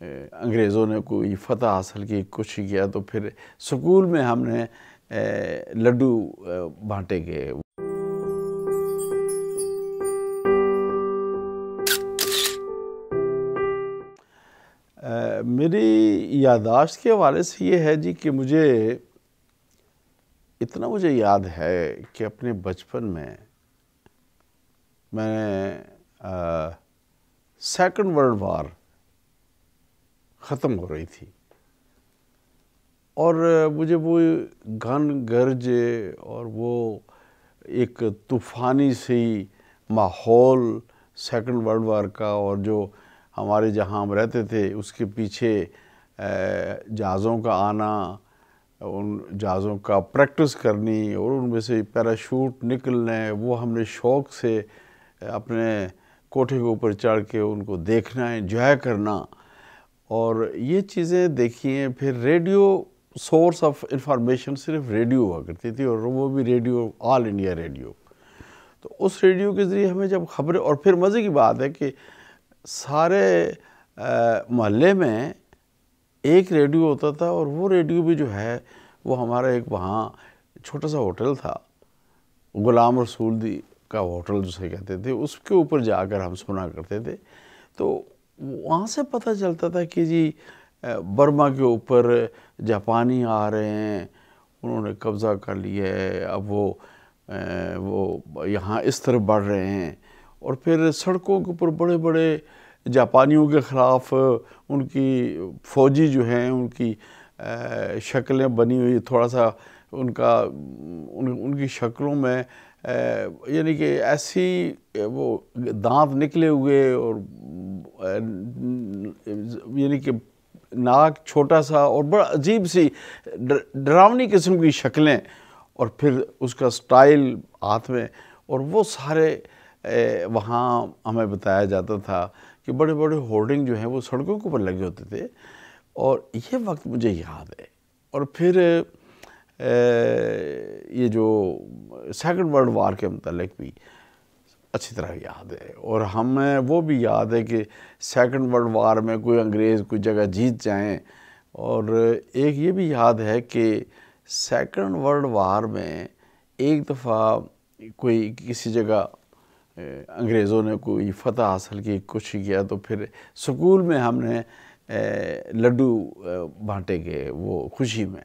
انگریزوں نے کوئی فتح حاصل کی کوشش کیا، تو پھر سکول میں ہم نے لڈو بانٹے گئے۔ میری یاداشت کے حوالے سے یہ ہے جی کہ مجھے اتنا مجھے یاد ہے کہ اپنے بچپن میں میں نے سیکنڈ ورلڈ وار ختم ہو رہی تھی۔ اور مجھے وہ گن گرج اور وہ ایک طوفانی سی ماحول سیکنڈ ورلڈ وار کا اور جو ہمارے جہاں ہم رہتے تھے، اس کے پیچھے جہازوں کا آنا، ان جہازوں کا پریکٹس کرنی اور ان میں سے پیراشوٹ نکلنے، وہ ہم نے شوق سے اپنے کوٹھے کے اوپر چڑھ کے ان کو دیکھنا، انجوائے کرنا اور یہ چیزیں دیکھیں پھر ریڈیو سورس آف انفارمیشن صرف ریڈیو ہوا کرتی تھی اور وہ بھی ریڈیو آل انڈیا ریڈیو۔ تو اس ریڈیو کے ذریعے ہمیں جب خبریں، اور پھر مزے کی بات ہے کہ سارے محلے میں ایک ریڈیو ہوتا تھا اور وہ ریڈیو بھی جو ہے، وہ ہمارا ایک وہاں چھوٹا سا ہوٹل تھا، غلام رسول دی کا ہوٹل جسے کہتے تھے، اس کے اوپر جا کر ہم سنا کرتے تھے۔ تو وہاں سے پتہ چلتا تھا کہ جی برما کے اوپر جاپانی آ رہے ہیں، انہوں نے قبضہ کر لیا ہے، اب وہ وہ یہاں اس طرح بڑھ رہے ہیں۔ اور پھر سڑکوں کے اوپر بڑے بڑے جاپانیوں کے خلاف ان کی فوجی جو ہیں، ان کی شکلیں بنی ہوئی، تھوڑا سا ان کا، ان کی شکلوں میں یعنی کہ ایسی وہ دانت نکلے ہوئے اور یعنی کہ ناک چھوٹا سا اور بڑا عجیب سی ڈراؤنی قسم کی شکلیں اور پھر اس کا سٹائل ہاتھ میں اور وہ سارے وہاں ہمیں بتایا جاتا تھا کہ بڑے بڑے ہورڈنگ جو ہیں وہ سڑکوں کے اوپر لگے ہوتے تھے اور یہ وقت مجھے یاد ہے اور پھر یہ جو سیکنڈ ورلڈ وار کے متعلق بھی اچھی طرح یاد ہے۔ اور ہمیں وہ بھی یاد ہے کہ سیکنڈ ورلڈ وار میں کوئی انگریز کوئی جگہ جیت جائیں۔ اور ایک یہ بھی یاد ہے کہ سیکنڈ ورلڈ وار میں ایک دفعہ کوئی کسی جگہ انگریزوں نے کوئی فتح حاصل کی، کوشش کیا تو پھر سکول میں ہم نے لڈو بانٹے گئے وہ خوشی میں۔